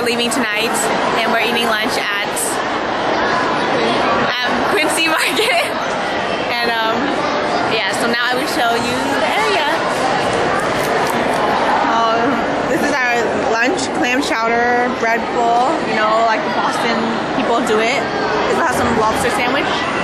we're leaving tonight and we're eating lunch at um, Quincy Market. and um, yeah, so now I will show you the area. Um, this is our lunch, clam chowder, bread bowl, you know, like the Boston people do it. We'll have some lobster sandwich.